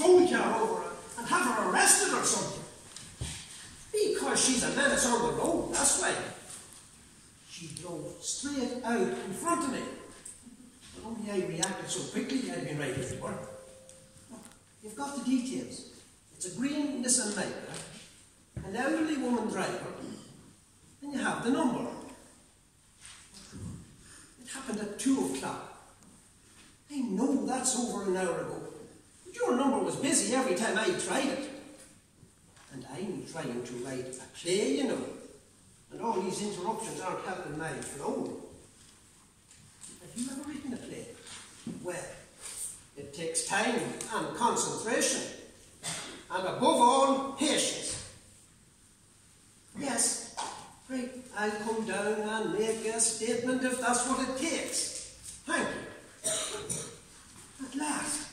patrol car over her and have her arrested or something. Because she's a menace on the road, that's why. She drove straight out in front of me. But only I reacted so quickly I'd been right at work. You've got the details. It's a green Nissan Micra, an elderly woman driver, and you have the number. It happened at 2 o'clock. I know that's over an hour ago. Your number was busy every time I tried it. And I'm trying to write a play, you know. And all these interruptions aren't helping my flow. Have you ever written a play? Well, it takes time and concentration. And above all, patience. Yes, right, I'll come down and make a statement if that's what it takes. Thank you. At last.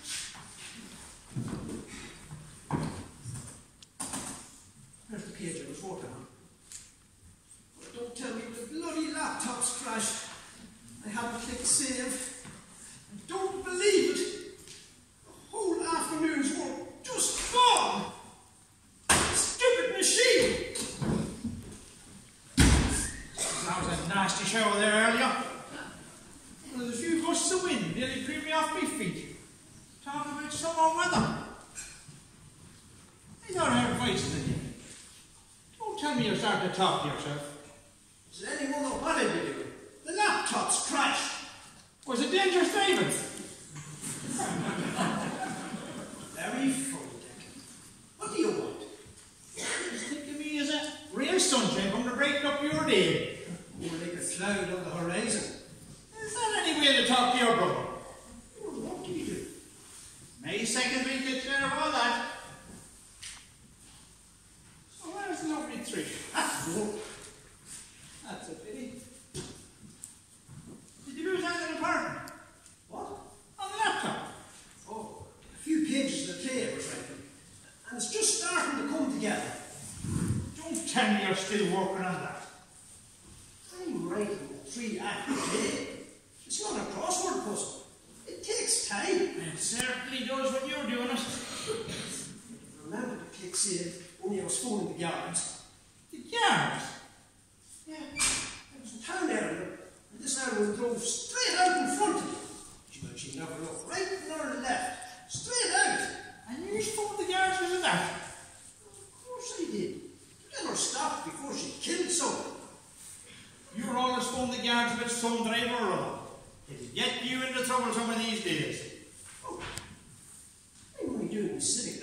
not the top here, sir. said, when you were schooling the yards, the yards? Yeah, there was a town area, and this animal drove straight out in front of you. But she never looked right nor left, straight out. And you stole the yards with that? Of course I did. You never stopped before she killed someone. You were always on the yards about some driver or other. It'll get you into trouble some of these days. Oh, what am I doing sitting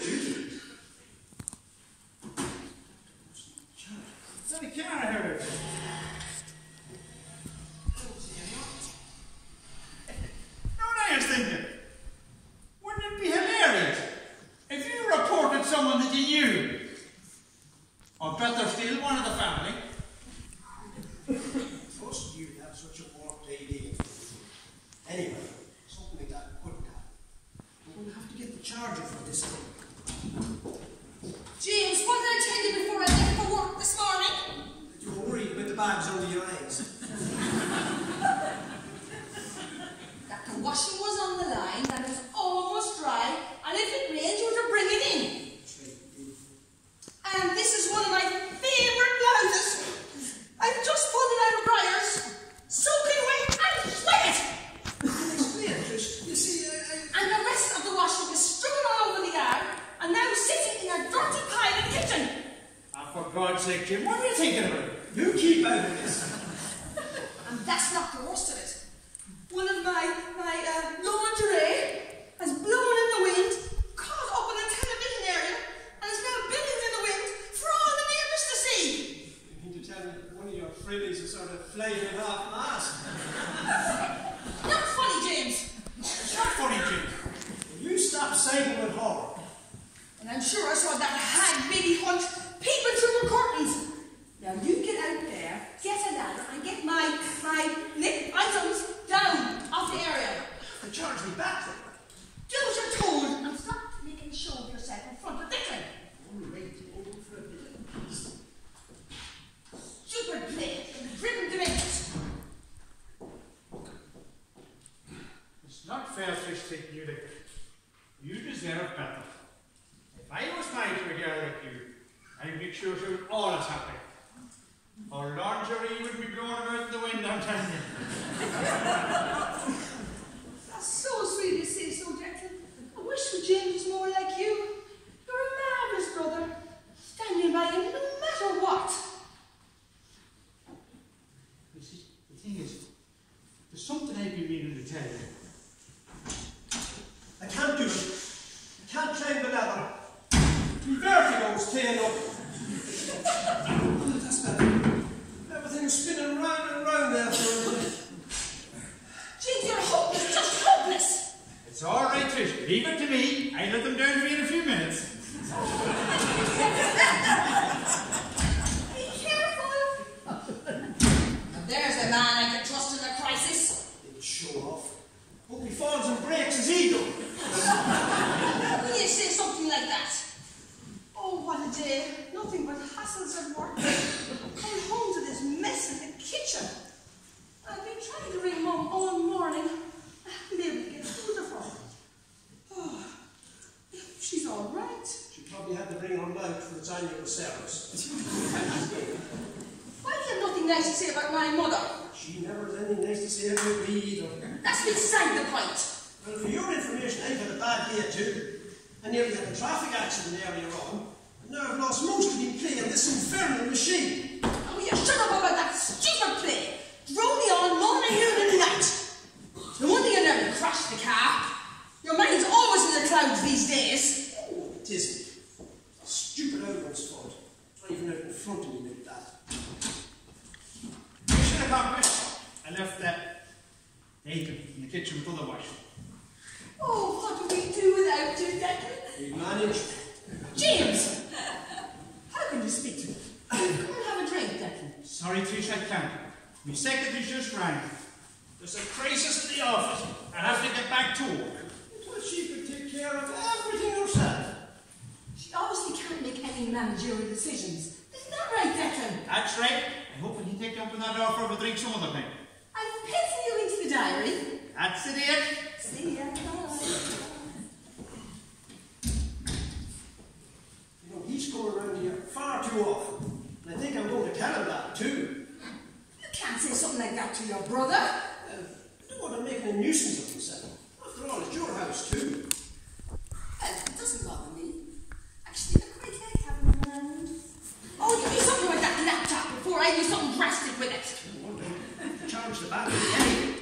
Leave it to me. I'll let them down for you in a few minutes. Be careful. There's a man I can trust in a crisis. He'll show off. Hope he falls and breaks his ego. How can you say something like that? Oh, what a day. Nothing but hassles at work. Coming home to this mess in the kitchen. I've been trying to ring Mum all morning. I haven't been able to get hold of her. Oh, she's all right. She probably had to bring her out for its annual service. Why do you have nothing nice to say about my mother? She never has anything nice to say about me either. That's beside the point. Well, for your information, I've had a bad day too. I nearly had a traffic accident earlier on. And now I've lost most of my play in this infernal machine. Oh, you shut up about that stupid play. Drove me on morning, noon, and night. No wonder you nearly crashed the car. Your mind's always in the clouds these days. Oh, it isn't. Stupid Owen's fault. Not even out in front of me like that. You should have. I left that apron in the kitchen with other washing. Oh, what do we do without you, Declan? We managed. James! How can you speak to me? Come and have a drink, Declan. Sorry, Trish, I can't. My secretary's just rang. There's a crisis in the office. I have to get back to work. I thought she could take care of everything herself. She obviously can't make any managerial decisions. Isn't that right, Declan? That's right. I hope when you take you up on that offer of a drink some other time. I've penciled you into the diary. That's it, Ian. See ya. Bye. You know, he's going around here far too often. And I think I'm going to tell him that too. You can't say something like that to your brother. Uh, I don't want to make a nuisance of himself. After all, it's your house too. Well, it doesn't bother me. Actually, I quite like having him around. Oh, you do something with that laptop before I do something drastic with it. I want to charge the battery anyway.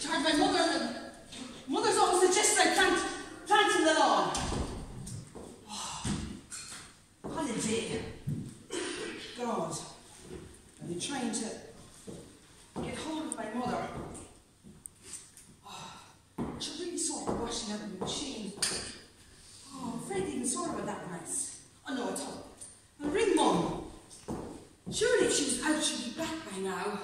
Charge my mother and the mother's always suggested I plant, plant in the lawn. Oh, what a day. God, I've been trying to get hold of my mother. Oh, washing out the machine. Oh, they even saw her that nice. Oh no, at all. I'll ring Mum. Surely if she was out, she'd be back by now.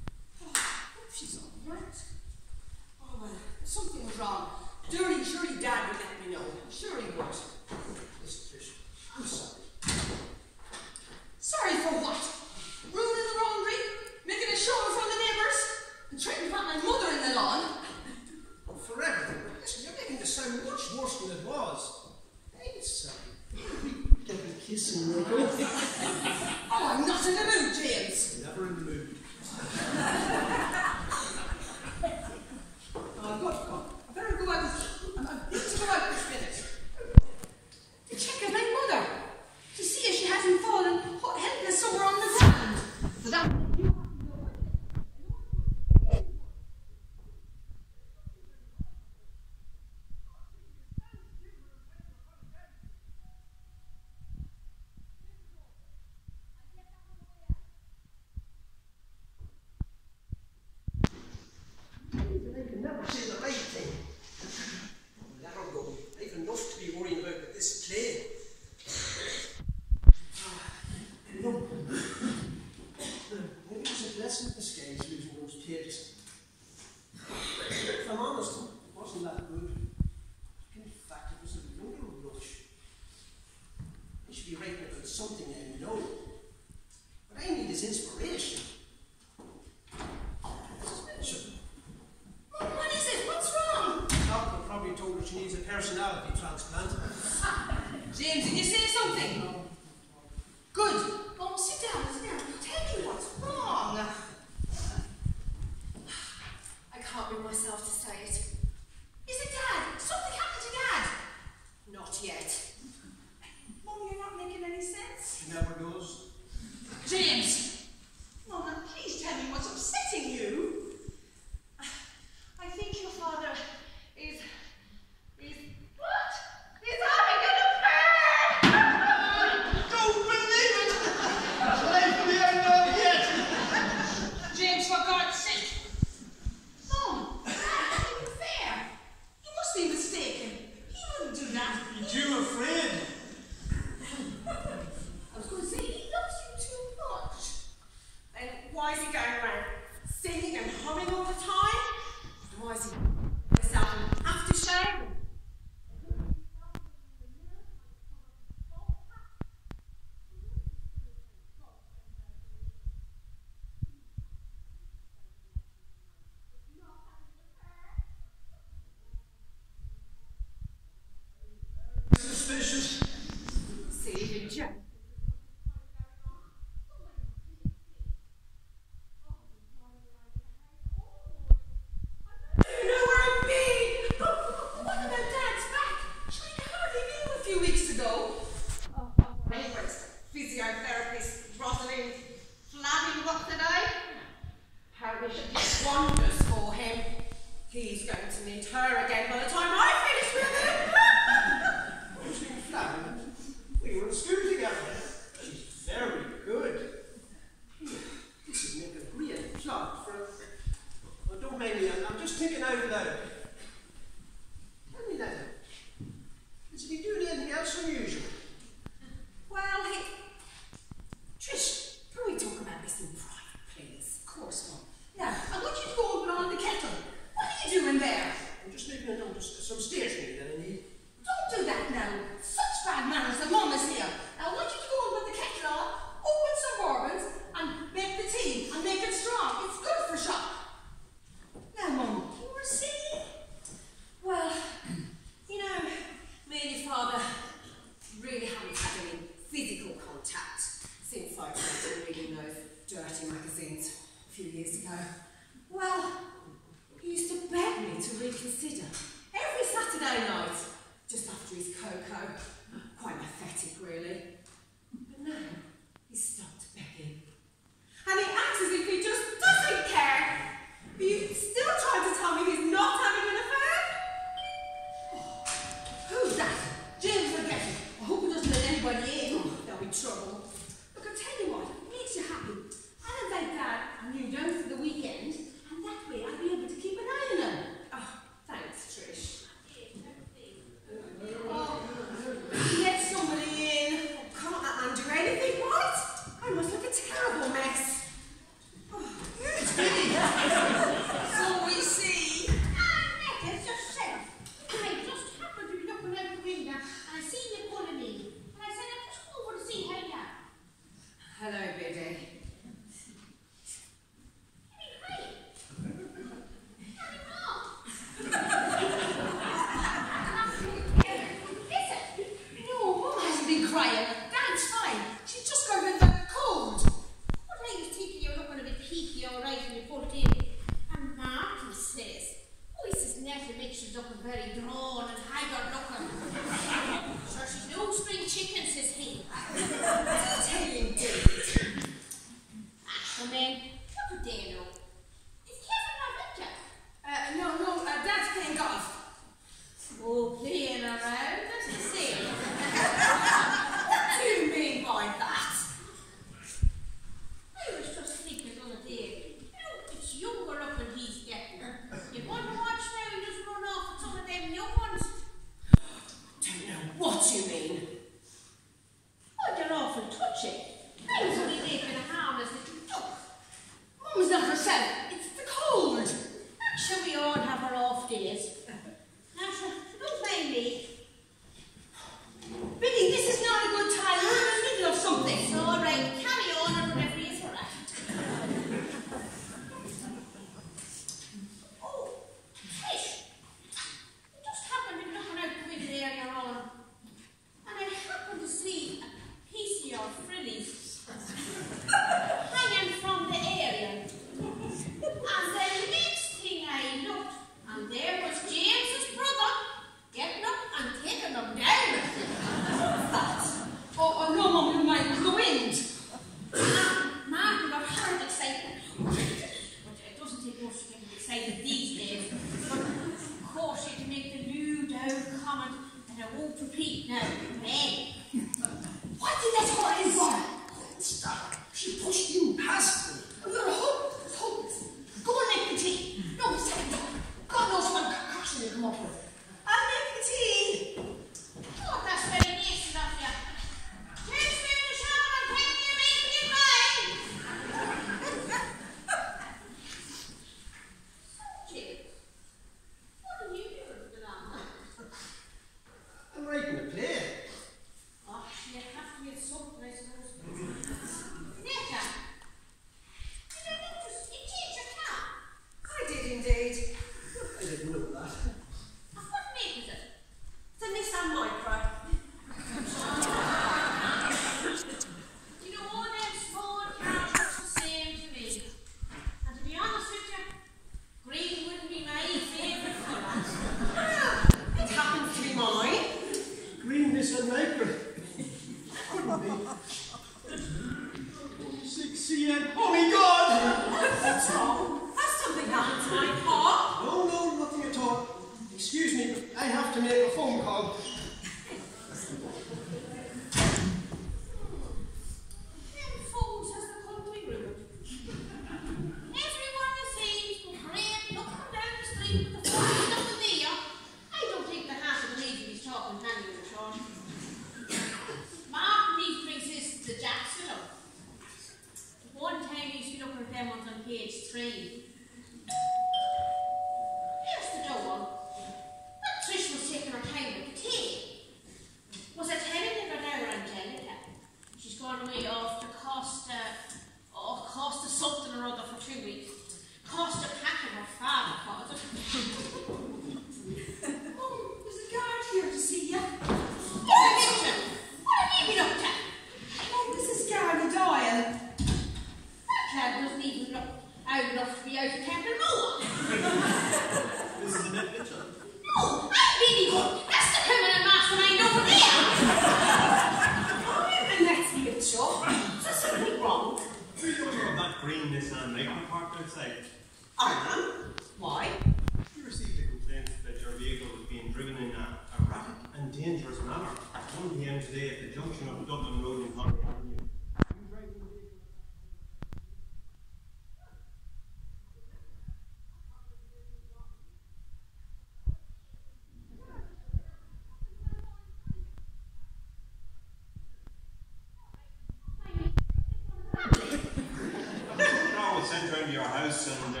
Your house and uh,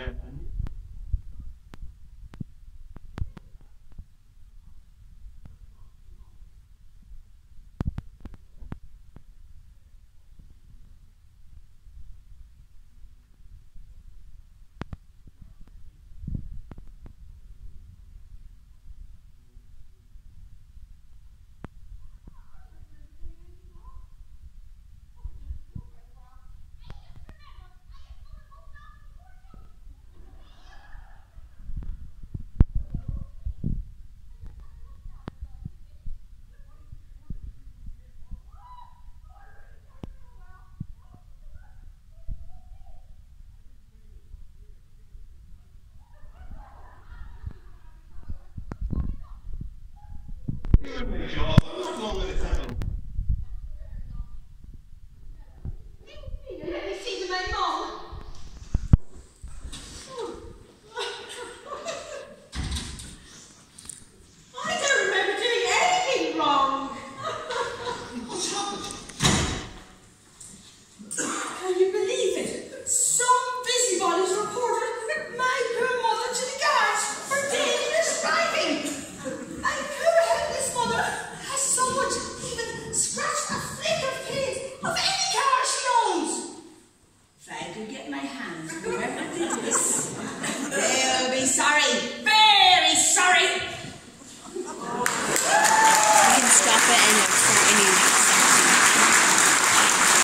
Jaws